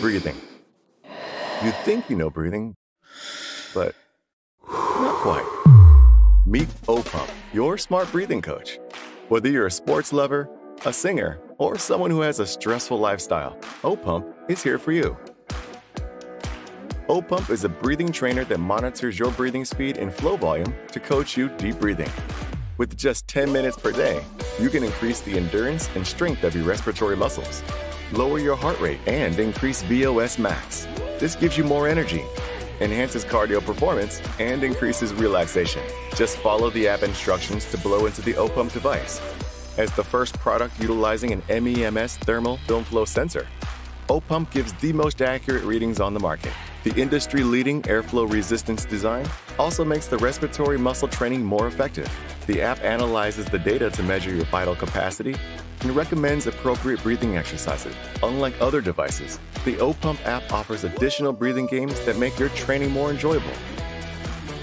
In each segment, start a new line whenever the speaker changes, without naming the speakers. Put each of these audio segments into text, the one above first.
breathing. You think you know breathing, but not quite. Meet OPump, your smart breathing coach. Whether you're a sports lover, a singer, or someone who has a stressful lifestyle, OPump is here for you. OPump is a breathing trainer that monitors your breathing speed and flow volume to coach you deep breathing. With just 10 minutes per day, you can increase the endurance and strength of your respiratory muscles, lower your heart rate, and increase VO2 max. This gives you more energy, enhances cardio performance, and increases relaxation. Just follow the app instructions to blow into the OPump device. As the first product utilizing an MEMS thermal film flow sensor, OPump gives the most accurate readings on the market. The industry leading airflow resistance design also makes the respiratory muscle training more effective. The app analyzes the data to measure your vital capacity and recommends appropriate breathing exercises. Unlike other devices, the O-Pump app offers additional breathing games that make your training more enjoyable.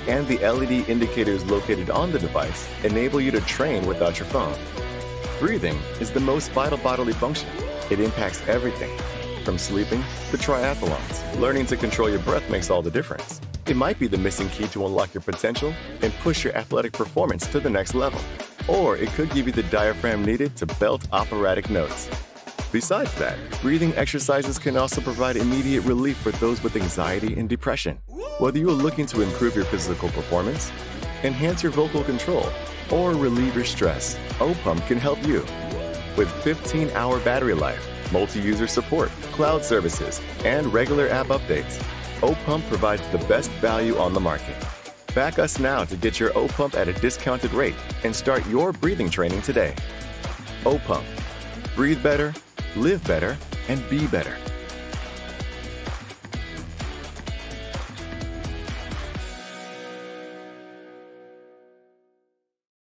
And the LED indicators located on the device enable you to train without your phone. Breathing is the most vital bodily function. It impacts everything, from sleeping to triathlons. Learning to control your breath makes all the difference. It might be the missing key to unlock your potential and push your athletic performance to the next level. Or it could give you the diaphragm needed to belt operatic notes. Besides that, breathing exercises can also provide immediate relief for those with anxiety and depression. Whether you are looking to improve your physical performance, enhance your vocal control, or relieve your stress, OPump can help you. With 15 hour battery life, multi user support, cloud services, and regular app updates, OPump provides the best value on the market. Back us now to get your OPump at a discounted rate and start your breathing training today. OPump. Breathe better, live better, and be better.